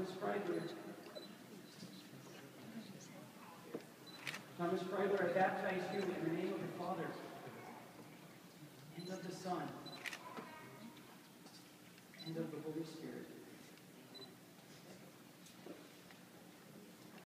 Thomas Freidler. Thomas Freidler, I baptize you in the name of the Father and of the Son and of the Holy Spirit.